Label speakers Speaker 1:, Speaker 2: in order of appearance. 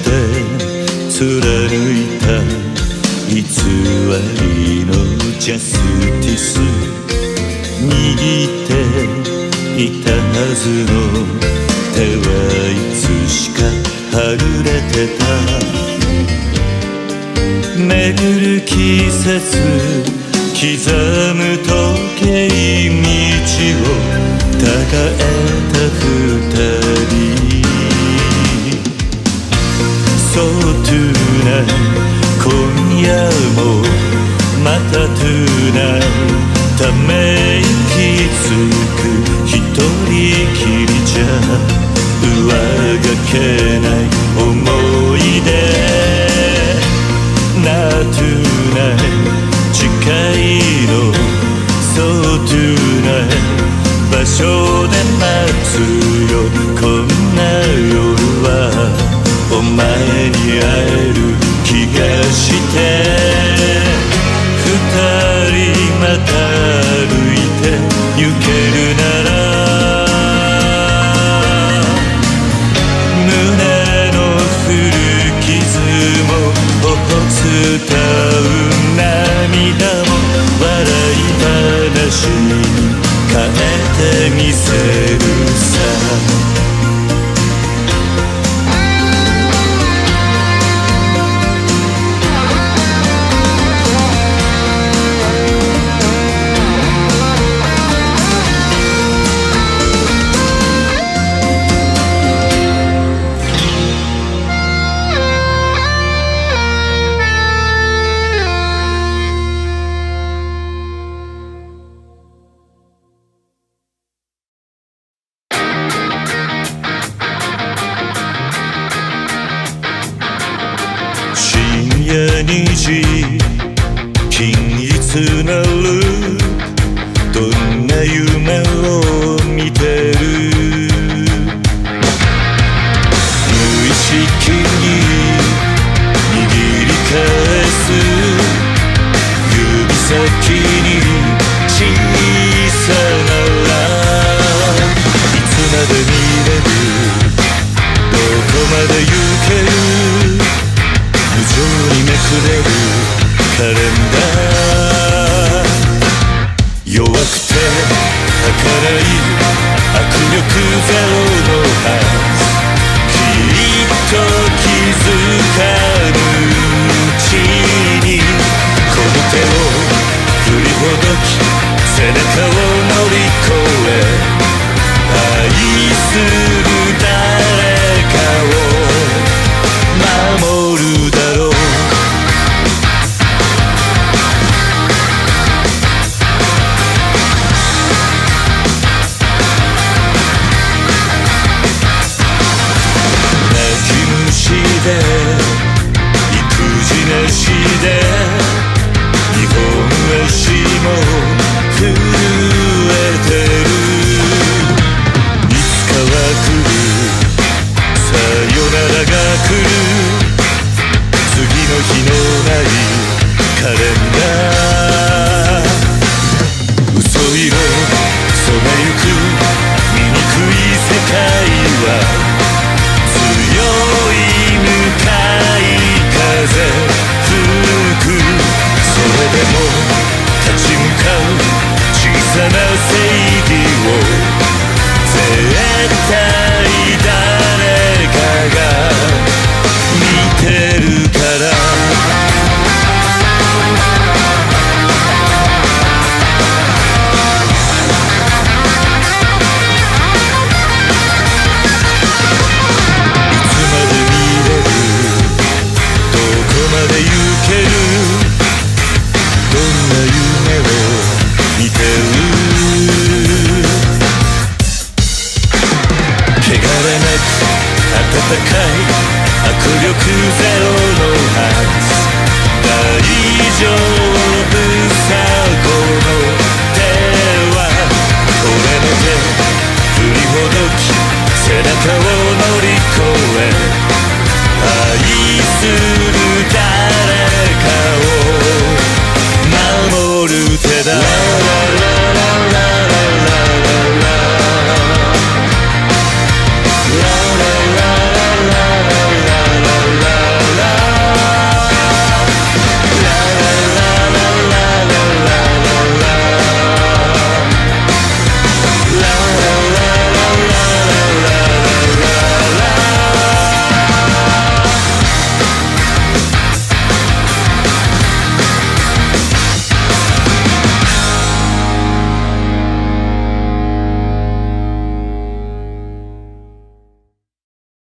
Speaker 1: で
Speaker 2: 貫いた偽りのジャスティス。握っていたはずの手はいつしかはぐれてた。巡る季節刻む時計道を高えた船。またトゥナため息つく一人きりじゃ。上がけない思い出なトゥナイ誓いのそうトゥナイ場所で待つよ。こんな夜はお前に会える気がして。に変えてみせる